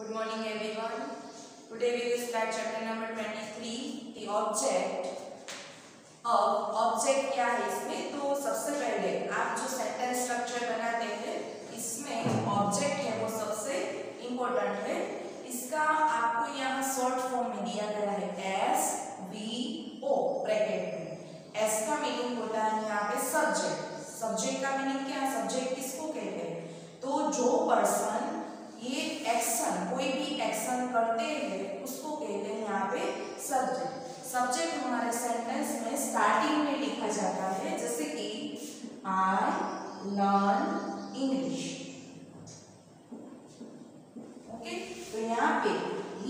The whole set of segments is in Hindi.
Good morning everyone. Today we will start chapter number 23, the object. अब ऑब्जेक्ट क्या है इसमें? तो सबसे पहले आप जो सेंटेंस स्ट्रक्चर बनाते हैं इसमें ऑब्जेक्ट है वो सबसे इम्पोर्टेंट है। इसका आपको यहाँ शॉर्ट फॉर्म में दिया गया है एस वी ओ ब्रैकेट में। एस का मीनिंग होता है यहाँ पे सब्जेक्ट सब्जेक्ट का मीनिंग क्या है? सब्जेक्ट किसको कहते हैं? तो जो पर्सन ये एक्शन कोई भी एक्शन करते हैं उसको कहते हैं यहाँ पे सब्जेक्ट सब्जेक्ट हमारे सेंटेंस में स्टार्टिंग में लिखा जाता है जैसे कि आई लर्न इंग्लिश ओके तो यहाँ पे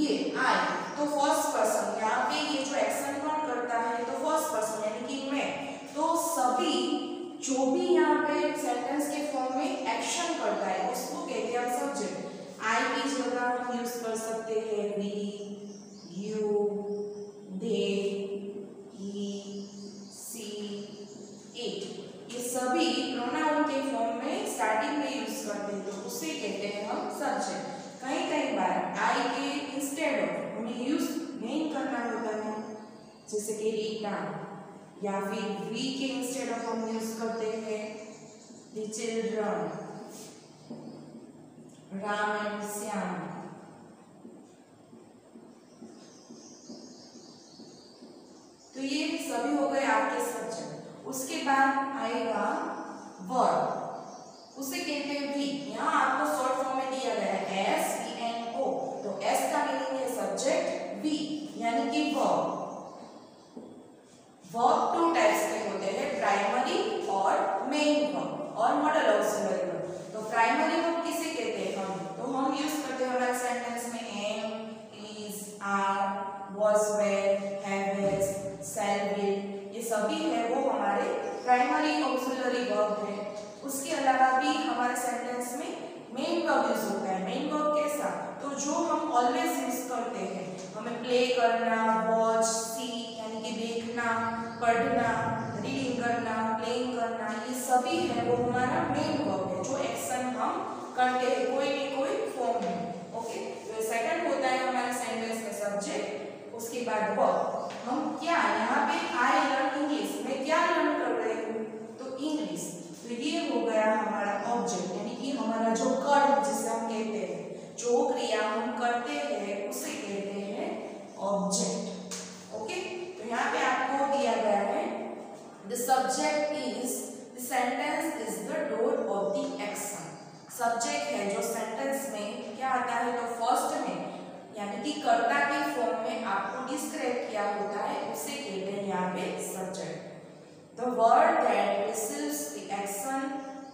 ये आई तो फ़र्स्ट पर्सन यहाँ पे ये जो एक्शन कौन करता है तो फ़र्स्ट पर्सन यानी कि मैं तो सभी जो भी यहाँ पे सेंटेंस के फॉर्म में एक्शन करता है उसको कहते हैं सब्जेक्ट आई की जगह हम यूज़ कर सकते हैं we you they he she it ये सभी प्रोनाउन के फॉर्म में स्टार्टिंग में यूज़ करते हैं तो उसे कहते हैं हम सब्जेक्ट कई कई बार आई के इंस्टेड ऑफ़ हमें यूज़ नहीं करना होता है जैसे कि रीटा या फिर वी के इंस्टेड ऑफ़ हम यूज़ करते हैं the children Ram and Shyam. तो ये सभी हो गए आपके सब्जेक्ट उसके बाद आएगा वर्ड उसे कहते हैं वी यहाँ आपको शॉर्ट फॉर्म में दिया गया है एस वी एन ओ तो एस का मीनिंग है सब्जेक्ट वी यानी कि वर्ब वर्ब टू टाइप्स के होते हैं प्राइमरी और मेन वर्ब और मॉडल ऑक्सिलरी वर्ब तो प्राइमरी वर्ब किसे कहते हैं हम तो हम यूज़ करते हैं हमारे सेंटेंस में am is are was were have has shall will ये सभी है वो हमारे प्राइमरी ऑक्सिलरी वर्ब है उसके अलावा भी हमारे सेंटेंस में मेन वर्ब यूज़ होता है मेन वर्ब कैसा तो जो हम ऑलवेज यूज़ करते हैं हमें प्ले करना वॉच सी यानी कि देखना पढ़ना रीडिंग करना प्लेइंग करना, ये सभी है, वो हमारा मेन वर्ब है, जो एक्शन हम करते हैं, कोई भी कोई फॉर्म में। ओके तो सेकंड होता है हमारे सेंटेंस में सब्जेक्ट उसके बाद वर्ब हम क्या, यहाँ पे आई लर्न इंग्लिश मैं क्या लर्न कर रही हूँ? तो इंग्लिश तो ये हो गया हमारा ऑब्जेक्ट यानी कि हमारा जो कर्म जिसे हम कहते हैं, जो क्रिया हम करते हैं, उसे कहते हैं ऑब्जेक्ट ओके तो यहाँ पे आपको दिया गया है the subject is the sentence is the doer of the action subject है जो सेंटेंस में क्या आता है तो फ़र्स्ट में यानी कि कर्ता के फॉर्म में आपको डिस्क्राइब किया होता है उसे कहते हैं यहाँ पे word that receives the action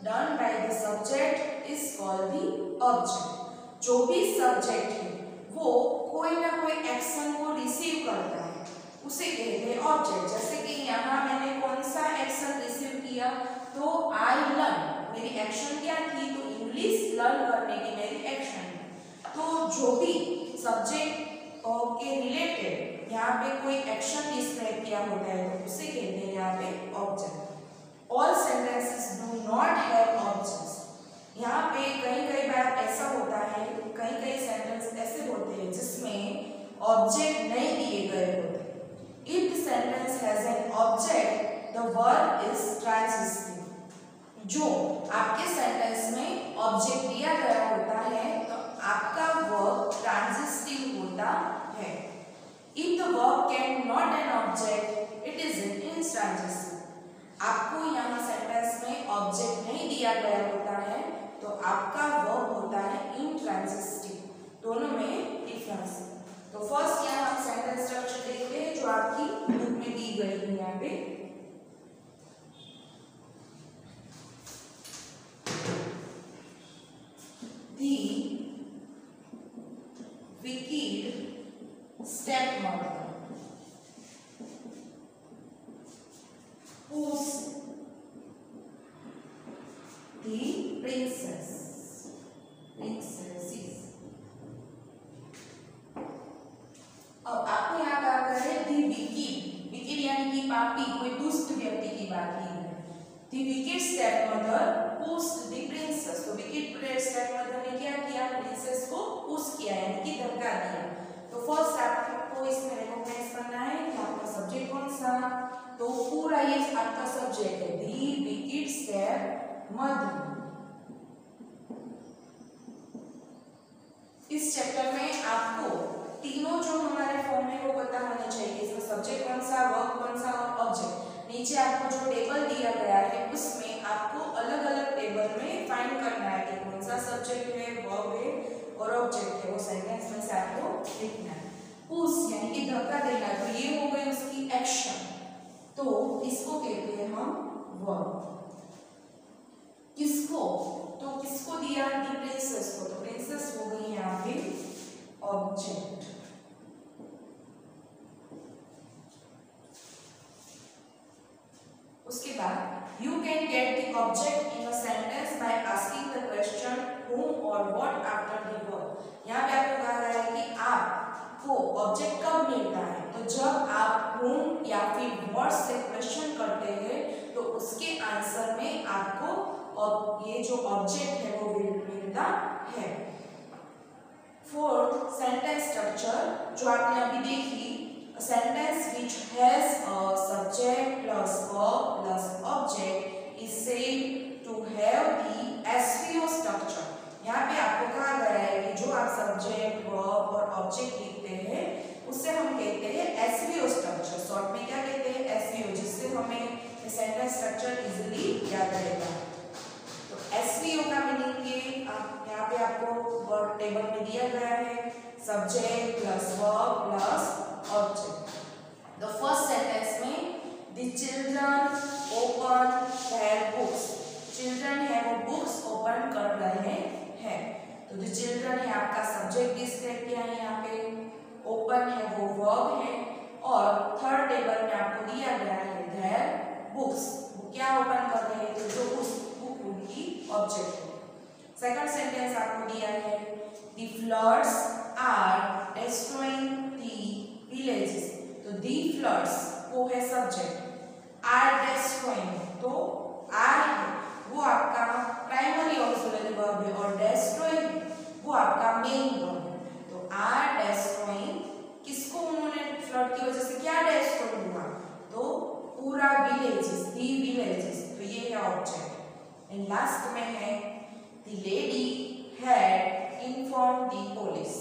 done by the subject is called the object जो भी सब्जेक्ट है, वो कोई ना कोई एक्शन को रिसीव करता है। उसे कहते हैं ऑब्जेक्ट जैसे कि यहाँ मैंने कौन सा एक्शन रिसीव किया? तो आई लर्न मेरी एक्शन क्या थी? तो इंग्लिश लर्न करने की मेरी एक्शन तो जो भी सब्जेक्ट के रिलेटेड यहाँ पे कोई एक्शन डिस्क्राइब किया होता है तो उसे कहते हैं यहाँ पे object all sentences do not have objects यहाँ पे कई कई बार ऐसा होता है कई कई सेंटेंस ऐसे होते हैं जिसमें ऑब्जेक्ट नहीं दिए गए होते if the sentence has an object the verb is transitive जो आपके सेंटेंस में ऑब्जेक्ट दिया गया होता है तो आपका वर्ब ट्रांजिटिव होता है if the verb can not an object it is in intransitive आपको यहाँ सेंटेंस में ऑब्जेक्ट नहीं दिया गया होता है तो आपका वर्ब होता है इंट्रांजिटिव दोनों में डिफरेंस तो फ़र्स्ट यहाँ हम सेंटेंस स्ट्रक्चर देखते हैं जो आपकी बुक में दी गई है यहाँ पे princess princesses आपको यहाँ कहा गया है दी विकिड विकिड यानी कि पापी कोई दुष्ट व्यक्ति की बात की है the wicked stepmother pushed the princess तो विकिड स्टेप मदर ने क्या किया? प्रिंसेस को पुश किया, यानी दिया। तो फ़र्स्ट आपको इसमें रिकॉग्नाइज करना है कि सब्जेक्ट कौन सा? तो पूरा ये आपका सब्जेक्ट है दी विकेट स्टेप मध्य इस चैप्टर में आपको तीनों जो हमारे फॉर्म है, वो पता होने चाहिए इसका सब्जेक्ट कौन सा वर्ब कौन सा और ऑब्जेक्ट नीचे आपको जो टेबल दिया गया है, उसमें आपको अलग अलग टेबल में फाइंड करना है कि कौन सा सब्जेक्ट है वर्ब है और ऑब्जेक्ट है, वो सेंटेंस में से आपको लिखना है। पुश यानी कि धक्का देना तो ये हो गई उसकी एक्शन तो इसको कहते हैं हम वर्ब किसको? तो किसको दिया? प्रिंसेस को. तो प्रिंसेस हो गई यहाँ पे ऑब्जेक्ट उसके बाद you can get the object in a sentence by asking the question whom और what आफ्टर द वर्ब यहाँ पे आपको कहा गया है कि आपको ऑब्जेक्ट कब मिलता है तो जब आप या फिर से क्वेश्चन करते हैं तो उसके आंसर में आपको और ये जो ऑब्जेक्ट है, वो मिलता है। फोर्थ सेंटेंस स्ट्रक्चर जो आपने अभी देखी sentence which has subject plus verb plus object is said to have the SVO structure यहाँ पे आपको कहा गया है कि जो आप सब्जेक्ट वर्ब और ऑब्जेक्ट लिखते हैं उससे हम कहते हैं एसवीओ चिल्ड्रन है आपका सब्जेक्ट डिस्क्राइब किया है यहाँ पे ओपन है वो वर्ब है और थर्ड टेबल में आपको दिया गया है देयर बुक्स क्या ओपन कर रहे हैं तो जो उस उनकी ऑब्जेक्ट है सेकंड सेंटेंस आपको दिया है the floods are destroying the villages तो द फ्लड्स वो है सब्जेक्ट आर डिस्ट्रॉइंग तो आर है वो आपका प्राइमरी ऑक्सिलरी वर्ब है और डिस्ट्रॉइंग वो आपका मेन वर्ब है तो आर डिस्ट्रॉइंग किसको उन्होंने फ्लड की वजह से क्या डिस्ट्रॉय हुआ तो पूरा विलेजेस दी विलेजेस तो ये है ऑब्जेक्ट एंड लास्ट में है the lady had inform the police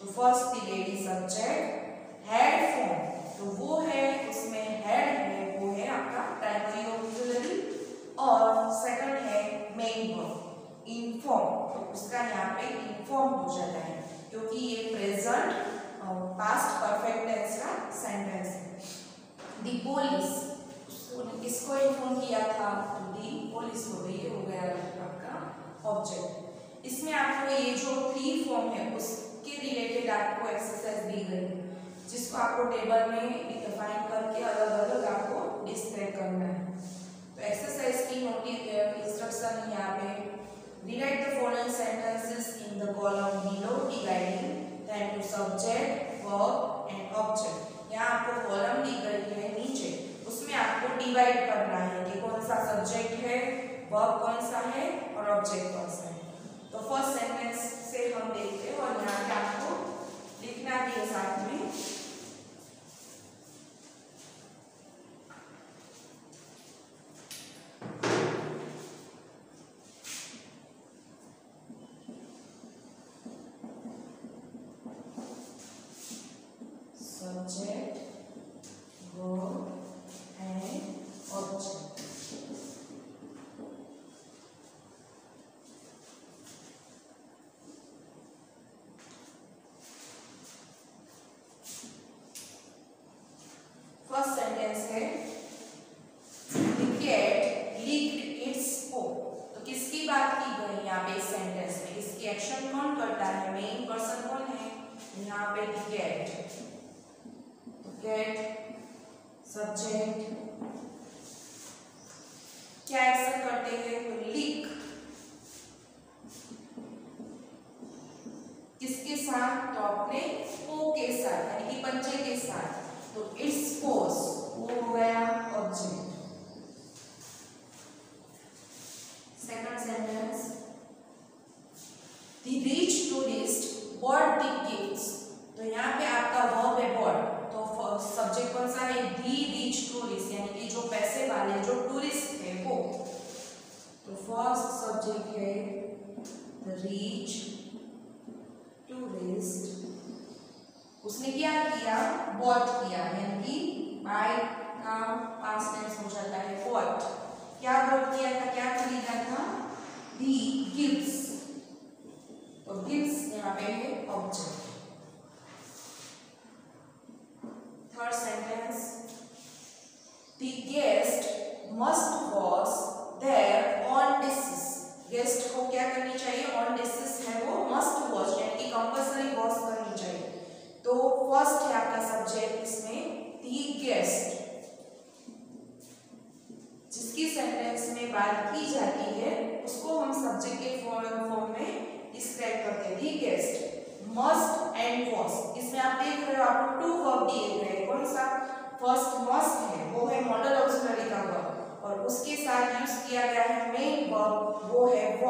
तो first lady subject had form तो वो है, उसमें हैड है, वो है आपका प्राइमरी ऑक्सिलरी और सेकंड है मेन वर्ब इन्फॉर्म तो उसका यहाँ पे इन्फॉर्म हो जाता है, क्योंकि ये प्रेजेंट पास्ट परफेक्ट टेंस का सेंटेंस है। द पुलिस किसको इन्फॉर्म किया था? दी पुलिस हो गई हो गया आपका ऑब्जेक्ट इसमें आपको ये जो थ्री फॉर्म है उसके रिलेटेड आपको एक्सरसाइज दी गई, जिसको आपको टेबल में डिफाइन करके अलग अलग आपको डिस्प्ले करना है। तो एक्सरसाइज की नोटिस इंस्ट्रक्शन यहाँ पे rewrite the following sentences in the column below dividing them to subject, verb and object. यहाँ आपको कॉलम दी गई है नीचे, उसमें आपको डिवाइड करना है कि कौन सा सब्जेक्ट है वर्ब कौन सा है और ऑब्जेक्ट कौन सा है। तो फ़र्स्ट सेंटेंस से हम देखते हैं और यहाँ पे आपको लिखना भी है साथ में subject verb and object first sentence है The cat licked its paw. तो किसकी बात की गई यहाँ पे इस सेंटेंस में इसकी कौन करता है? मेन पर्सन कौन है? यहाँ पे गेट गेट सब्जेक्ट क्या एक्शन करते हैं?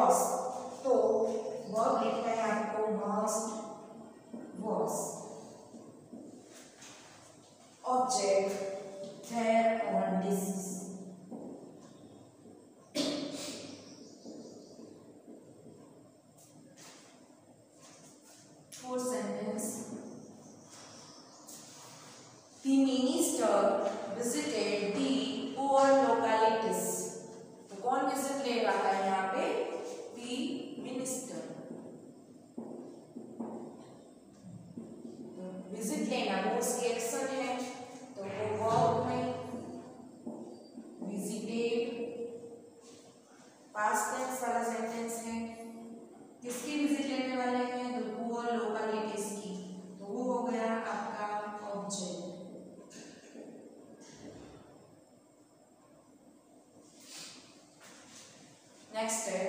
वो है वॉश तो वर्ब लिखना है आपको must wash object there on this उसकी एक्शन है तो वो वर्ब में विजिटेड पास्ट टेंस वाला सेंटेंस है. किसकी विज़िट लेने वाले हैं? तो पुअर लोकलिटीज की. तो वो हो गया आपका ऑब्जेक्ट नेक्स्ट है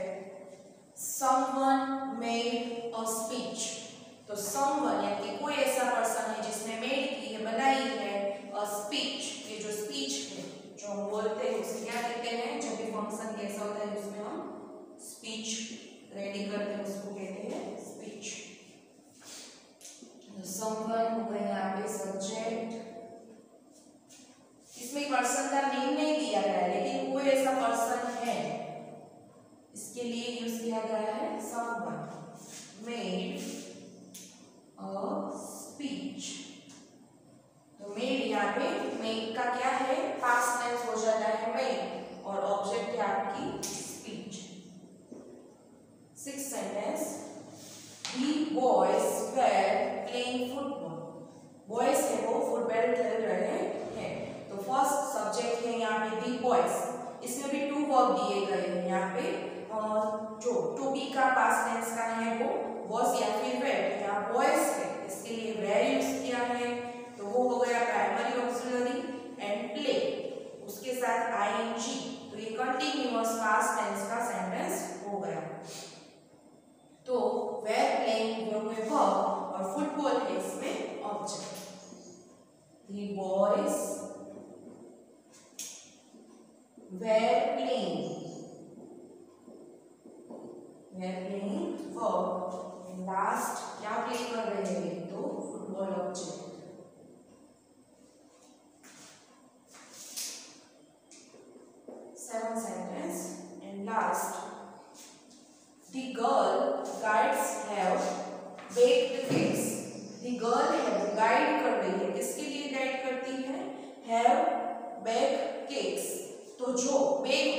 someone made a speech. तो someone, यानी कोई ऐसा पर्सन है जिसने मेड की है बनाई है a speech ये जो स्पीच है जो हम बोलते हैं उसे क्या कहते हैं जब भी फ़ंक्शन कैसा होता है उसमें हम स्पीच रेडी करते हैं उसको कहते हैं स्पीच someone हो गया यहाँ पे सब्जेक्ट इसमें पर्सन का नेम नहीं दिया गया लेकिन कोई ऐसा पर्सन है, इसके लिए यूज़ किया गया है someone made a speech. तो मेड यहाँ पे मेड का क्या है? पास्ट टेंस हो जाता है मेड और ऑब्जेक्ट है आपकी speech six sentence the boys were playing football boys है वो फुटबॉल खेल रहे हैं। तो फ़र्स्ट सब्जेक्ट है यहाँ पे दी बॉयज़ इसमें भी टू वर्ब दिए गए हैं यहाँ पे। जो टू बी का पास्ट टेंस का है वो वॉज़ या फिर वेट यहाँ बॉयज़ है, इसके लिए वेर यूज़ किया है। तो वो हो गया प्राइमरी ऑक्सिलरी एंड प्ले उसके साथ आईएनजी तो ये कंटिन्यूअस पास्ट टेंस का सेंटेंस हो गया तो वेर प्लेइंग वो है वर्ब और फुटबॉल है इसमें object the boys were playing were playing for last क्या प्ले कर रहे हैं? तो football object seven sentence and last the girl guides have baked cakes the girl have guide कर रही है किसके लिए गाइड करती है have baked cakes तो जो बेक